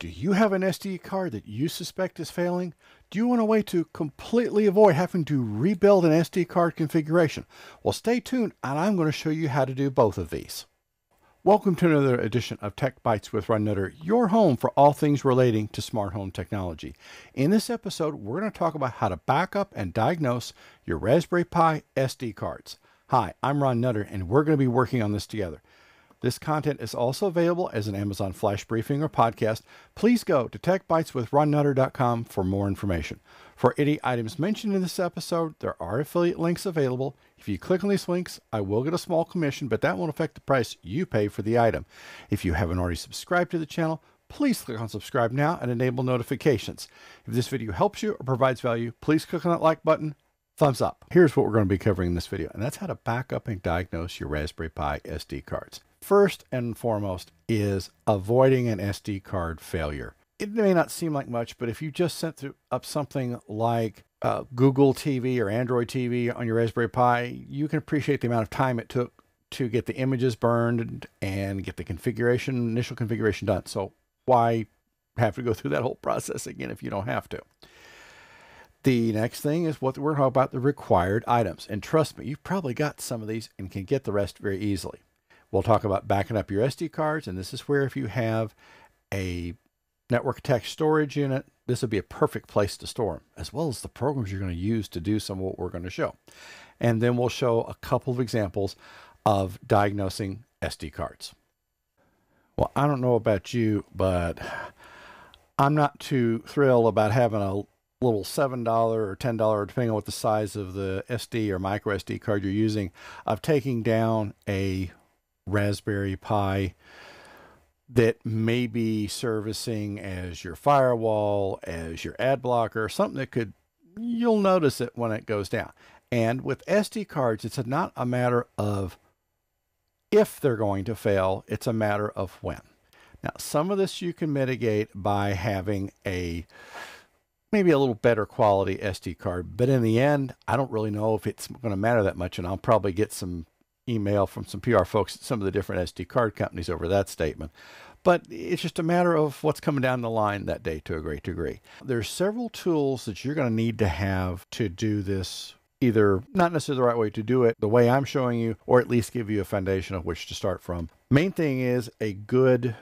Do you have an SD card that you suspect is failing? Do you want a way to completely avoid having to rebuild an SD card configuration? Well, stay tuned and I'm going to show you how to do both of these. Welcome to another edition of Tech Bytes with Ron Nutter, your home for all things relating to smart home technology. In this episode, we're going to talk about how to back up and diagnose your Raspberry Pi SD cards. Hi, I'm Ron Nutter, and we're going to be working on this together. This content is also available as an Amazon Flash briefing or podcast. Please go to techbyteswithronnutter.com for more information. For any items mentioned in this episode, there are affiliate links available. If you click on these links, I will get a small commission, but that won't affect the price you pay for the item. If you haven't already subscribed to the channel, please click on subscribe now and enable notifications. If this video helps you or provides value, please click on that like button, thumbs up. Here's what we're going to be covering in this video, and that's how to back up and diagnose your Raspberry Pi SD cards. First and foremost is avoiding an SD card failure. It may not seem like much, but if you just sent up something like uh, Google TV or Android TV on your Raspberry Pi, you can appreciate the amount of time it took to get the images burned and get the configuration, initial configuration done. So why have to go through that whole process again if you don't have to? The next thing is what we're talking about the required items. And trust me, you've probably got some of these and can get the rest very easily. We'll talk about backing up your SD cards, and this is where if you have a network attached storage unit, this would be a perfect place to store them, as well as the programs you're going to use to do some of what we're going to show. And then we'll show a couple of examples of diagnosing SD cards. Well, I don't know about you, but I'm not too thrilled about having a little $7 or $10, depending on what the size of the SD or micro SD card you're using, of taking down a Raspberry Pi that may be servicing as your firewall, as your ad blocker, something that could, you'll notice it when it goes down. And with SD cards, it's not a matter of if they're going to fail, it's a matter of when. Now, some of this you can mitigate by having a maybe a little better quality SD card, but in the end, I don't really know if it's going to matter that much, and I'll probably get some email from some PR folks at some of the different SD card companies over that statement. But it's just a matter of what's coming down the line that day to a great degree. There's several tools that you're going to need to have to do this either not necessarily the right way to do it, the way I'm showing you, or at least give you a foundation of which to start from. Main thing is a good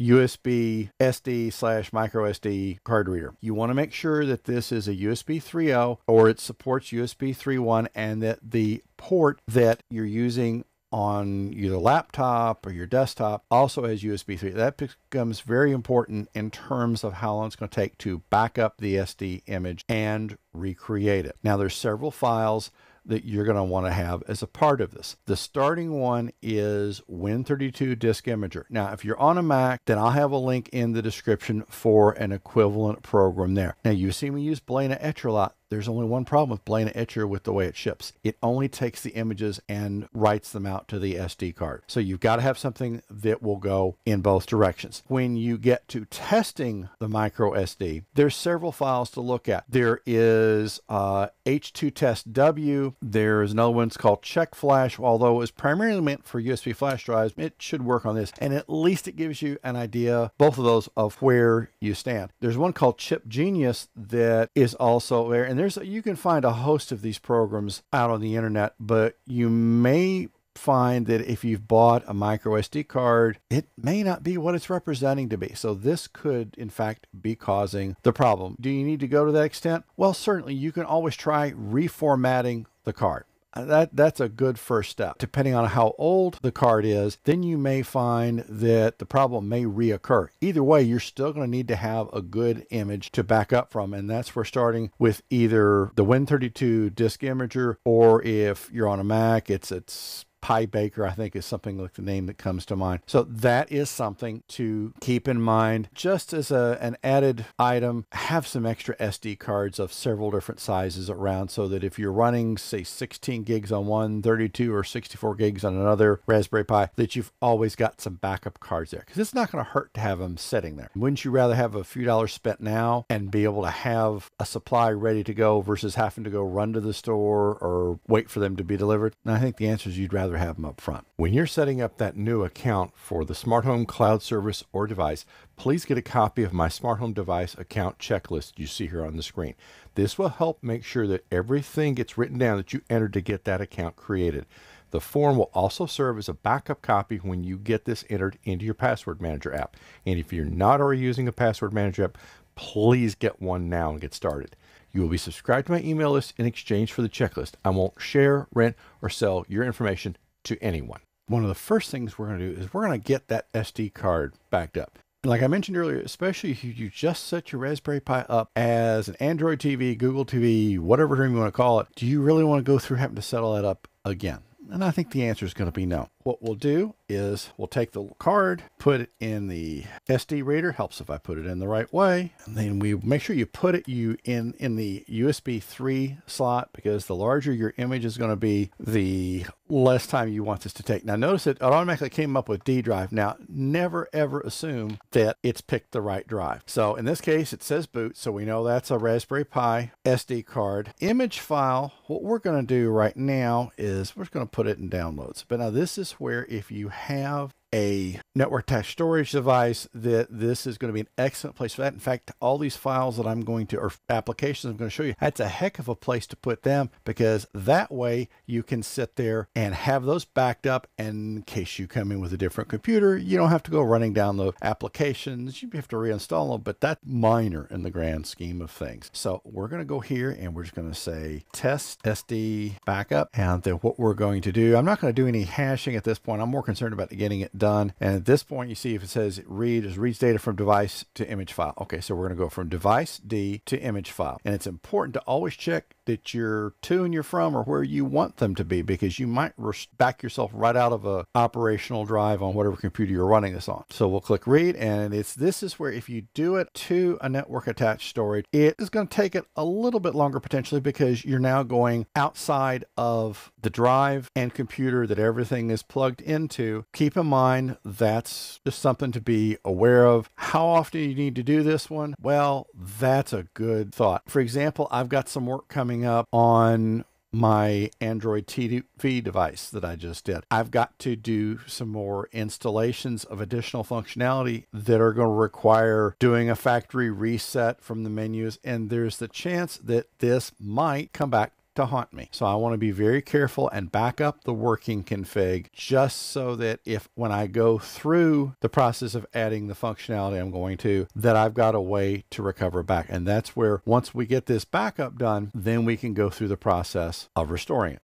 USB SD slash micro SD card reader. You want to make sure that this is a USB 3.0 or it supports USB 3.1 and that the port that you're using on your laptop or your desktop also has USB 3. That becomes very important in terms of how long it's going to take to back up the SD image and recreate it. Now there's several files that you're going to want to have as a part of this. The starting one is Win32 Disk Imager. Now, if you're on a Mac, then I'll have a link in the description for an equivalent program there. Now, you see me use Balena Etcher a lot. There's only one problem with Balena Etcher with the way it ships. It only takes the images and writes them out to the SD card. So you've got to have something that will go in both directions. When you get to testing the micro SD, there's several files to look at. There is uh, H2 Test W. There's another one called Check Flash. Although it was primarily meant for USB flash drives, it should work on this. And at least it gives you an idea, both of those, of where you stand. There's one called Chip Genius that is also there. And and there's you can find a host of these programs out on the internet, but you may find that if you've bought a micro SD card, it may not be what it's representing to be. So this could, in fact, be causing the problem. Do you need to go to that extent? Well, certainly you can always try reformatting the card. Uh, that that's a good first step. Depending on how old the card is, then you may find that the problem may reoccur. Either way, you're still going to need to have a good image to back up from, and that's where starting with either the Win32 disk imager, or if you're on a Mac, it's it's PiBaker, I think is something like the name that comes to mind. So that is something to keep in mind. Just as a, an added item, have some extra SD cards of several different sizes around so that if you're running, say, 16 gigs on one, 32 or 64 gigs on another Raspberry Pi, that you've always got some backup cards there. Because it's not going to hurt to have them sitting there. Wouldn't you rather have a few dollars spent now and be able to have a supply ready to go versus having to go run to the store or wait for them to be delivered? And I think the answer is you'd rather rather have them up front. When you're setting up that new account for the smart home cloud service or device, please get a copy of my smart home device account checklist you see here on the screen. This will help make sure that everything gets written down that you entered to get that account created. The form will also serve as a backup copy when you get this entered into your password manager app. And if you're not already using a password manager app, please get one now and get started. You will be subscribed to my email list in exchange for the checklist. I won't share, rent, or sell your information to anyone. One of the first things we're going to do is we're going to get that SD card backed up. Like I mentioned earlier, especially if you just set your Raspberry Pi up as an Android TV, Google TV, whatever term you want to call it, do you really want to go through having to set all that up again? And I think the answer is going to be no. What we'll do is we'll take the card, put it in the SD reader. Helps if I put it in the right way. And then we make sure you put it you in, in the USB 3 slot because the larger your image is going to be, the less time you want this to take. Now notice it automatically came up with D drive. Now never ever assume that it's picked the right drive. So in this case it says boot so we know that's a Raspberry Pi SD card. Image file, what we're going to do right now is we're going to put it in downloads. But now this is where if you have a network attached storage device that this is going to be an excellent place for that. In fact, all these files that I'm going to, or applications I'm going to show you, that's a heck of a place to put them because that way you can sit there and have those backed up. And in case you come in with a different computer, you don't have to go running down the applications. You have to reinstall them, but that's minor in the grand scheme of things. So we're going to go here and we're just going to say test SD backup. And then what we're going to do, I'm not going to do any hashing at this point. I'm more concerned about getting it done. And at this point, you see if it says read, is reads data from device to image file. Okay, so we're going to go from device D to image file. And it's important to always check that your to and you're from or where you want them to be because you might back yourself right out of a operational drive on whatever computer you're running this on. So we'll click read and it's this is where if you do it to a network attached storage, it is going to take it a little bit longer potentially because you're now going outside of the drive and computer that everything is plugged into. Keep in mind mind, that's just something to be aware of. How often you need to do this one? Well, that's a good thought. For example, I've got some work coming up on my Android TV device that I just did. I've got to do some more installations of additional functionality that are going to require doing a factory reset from the menus. And there's the chance that this might come back to haunt me. So I want to be very careful and back up the working config just so that if when I go through the process of adding the functionality I'm going to, that I've got a way to recover back. And that's where once we get this backup done, then we can go through the process of restoring it.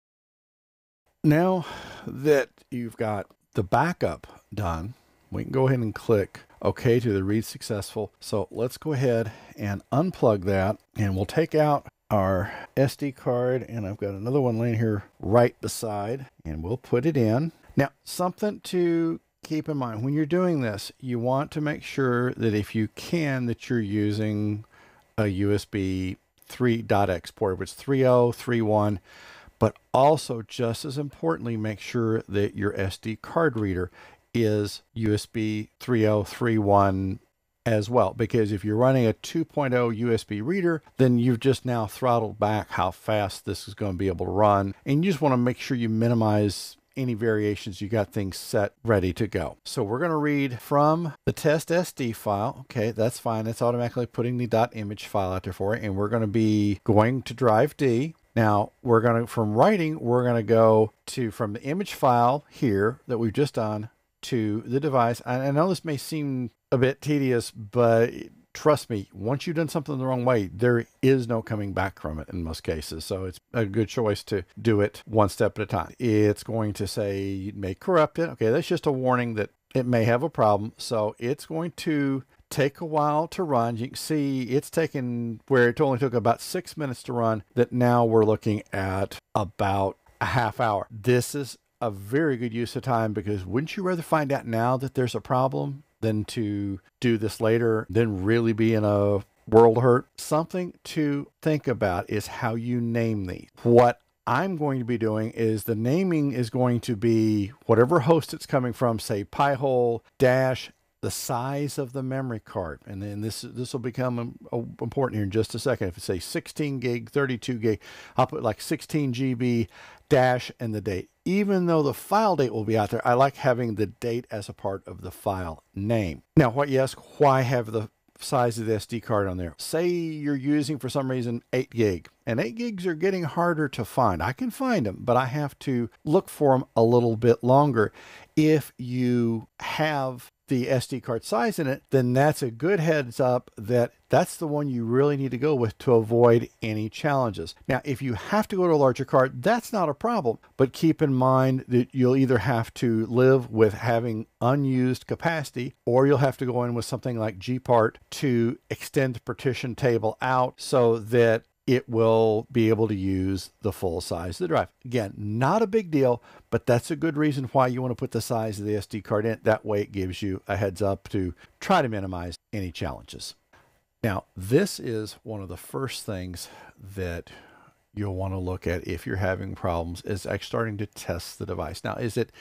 Now that you've got the backup done, we can go ahead and click OK to the read successful. So let's go ahead and unplug that and we'll take out our SD card and I've got another one laying here right beside and we'll put it in. Now something to keep in mind when you're doing this you want to make sure that if you can that you're using a USB 3.x port which is 3031 but also just as importantly make sure that your SD card reader is USB 3031 as well because if you're running a 2.0 USB reader then you've just now throttled back how fast this is going to be able to run and you just want to make sure you minimize any variations. You got things set ready to go. So we're going to read from the test SD file. Okay that's fine. It's automatically putting the dot .image file out there for it and we're going to be going to drive D. Now we're going to from writing we're going to go to from the image file here that we've just done to the device. I know this may seem a bit tedious, but trust me, once you've done something the wrong way, there is no coming back from it in most cases. So it's a good choice to do it one step at a time. It's going to say you may corrupt it. Okay, that's just a warning that it may have a problem. So it's going to take a while to run. You can see it's taken where it only took about six minutes to run, that now we're looking at about a half hour. This is a very good use of time because wouldn't you rather find out now that there's a problem than to do this later, then really be in a world hurt? Something to think about is how you name these. What I'm going to be doing is the naming is going to be whatever host it's coming from, say Pi-hole dash the size of the memory card. And then this this will become um, important here in just a second. If it's say 16 gig, 32 gig, I'll put like 16 GB dash and the date. Even though the file date will be out there, I like having the date as a part of the file name. Now, what you ask, why have the size of the SD card on there. Say you're using for some reason 8 gig, and 8 gigs are getting harder to find. I can find them, but I have to look for them a little bit longer. If you have the SD card size in it, then that's a good heads up that that's the one you really need to go with to avoid any challenges. Now, if you have to go to a larger card, that's not a problem, but keep in mind that you'll either have to live with having unused capacity or you'll have to go in with something like GPart to extend the partition table out so that it will be able to use the full size of the drive. Again, not a big deal, but that's a good reason why you want to put the size of the SD card in. That way it gives you a heads up to try to minimize any challenges. Now, this is one of the first things that you'll want to look at if you're having problems is starting to test the device. Now, is it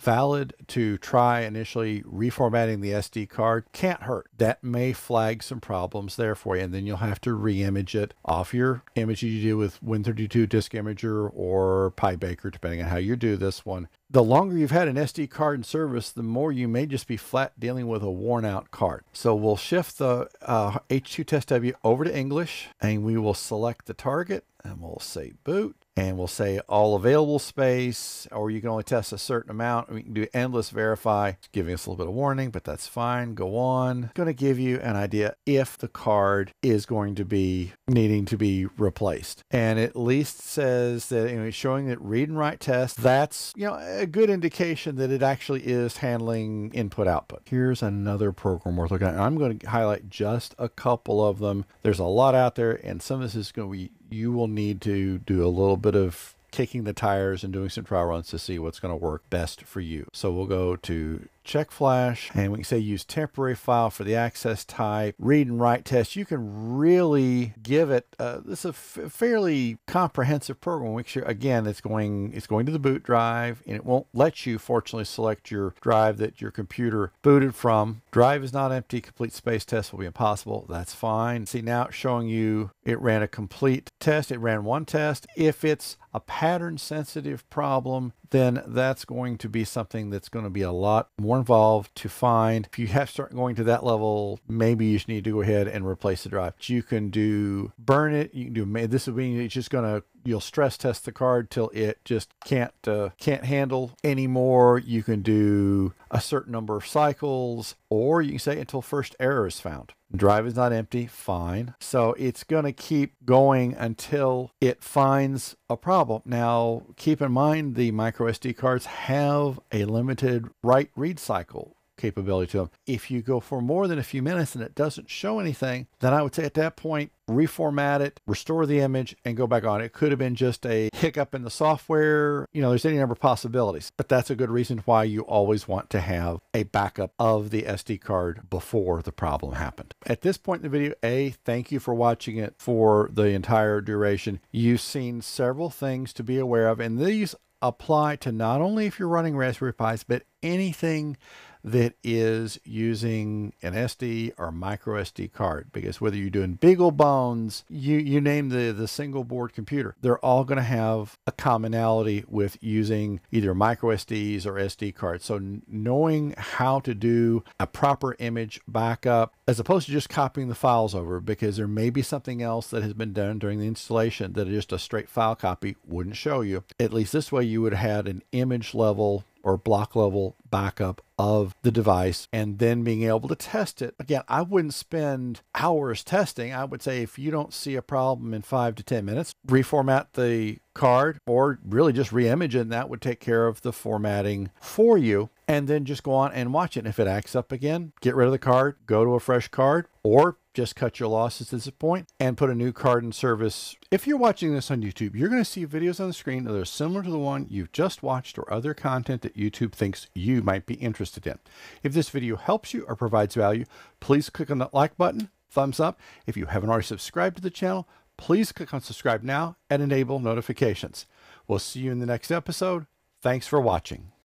valid to try initially reformatting the SD card. Can't hurt. That may flag some problems there for you, and then you'll have to re-image it off your image you do with Win32 Disk Imager or PiBaker, depending on how you do this one. The longer you've had an SD card in service, the more you may just be flat dealing with a worn out card. So we'll shift the uh, H2 Test W over to English, and we will select the target, and we'll say boot and we'll say all available space, or you can only test a certain amount. We can do endless verify, giving us a little bit of warning, but that's fine. Go on. It's going to give you an idea if the card is going to be needing to be replaced. And at least says that you know, it's showing that read and write test. That's you know a good indication that it actually is handling input output. Here's another program worth looking at. I'm going to highlight just a couple of them. There's a lot out there, and some of this is going to be you will need to do a little bit of kicking the tires and doing some trial runs to see what's going to work best for you. So we'll go to check flash and we can say use temporary file for the access type read and write test you can really give it uh, this is a fairly comprehensive program. Make sure again it's going it's going to the boot drive and it won't let you fortunately select your drive that your computer booted from. Drive is not empty. Complete space test will be impossible. That's fine. See now it's showing you it ran a complete test. It ran one test. If it's a pattern sensitive problem then that's going to be something that's going to be a lot more involved to find. If you have start going to that level, maybe you just need to go ahead and replace the drive. You can do burn it. You can do this will be it's just going to you'll stress test the card till it just can't uh, can't handle anymore. You can do a certain number of cycles, or you can say until first error is found. Drive is not empty, fine. So it's going to keep going until it finds a problem. Now, keep in mind the micro SD cards have a limited write read cycle capability to them. If you go for more than a few minutes and it doesn't show anything, then I would say at that point, reformat it, restore the image, and go back on. It could have been just a hiccup in the software. You know, there's any number of possibilities, but that's a good reason why you always want to have a backup of the SD card before the problem happened. At this point in the video, A, thank you for watching it for the entire duration. You've seen several things to be aware of, and these apply to not only if you're running Raspberry Pis, but anything that is using an SD or micro SD card because whether you're doing BeagleBones, you, you name the, the single board computer, they're all going to have a commonality with using either micro SDs or SD cards. So knowing how to do a proper image backup as opposed to just copying the files over because there may be something else that has been done during the installation that just a straight file copy wouldn't show you. At least this way you would have had an image level or block level backup of the device and then being able to test it. Again, I wouldn't spend hours testing. I would say if you don't see a problem in five to 10 minutes, reformat the card or really just re-image it and that would take care of the formatting for you and then just go on and watch it. And if it acts up again, get rid of the card, go to a fresh card or just cut your losses at this point and put a new card in service. If you're watching this on YouTube, you're going to see videos on the screen that are similar to the one you've just watched or other content that YouTube thinks you might be interested in. If this video helps you or provides value, please click on that like button, thumbs up. If you haven't already subscribed to the channel, please click on subscribe now and enable notifications. We'll see you in the next episode. Thanks for watching.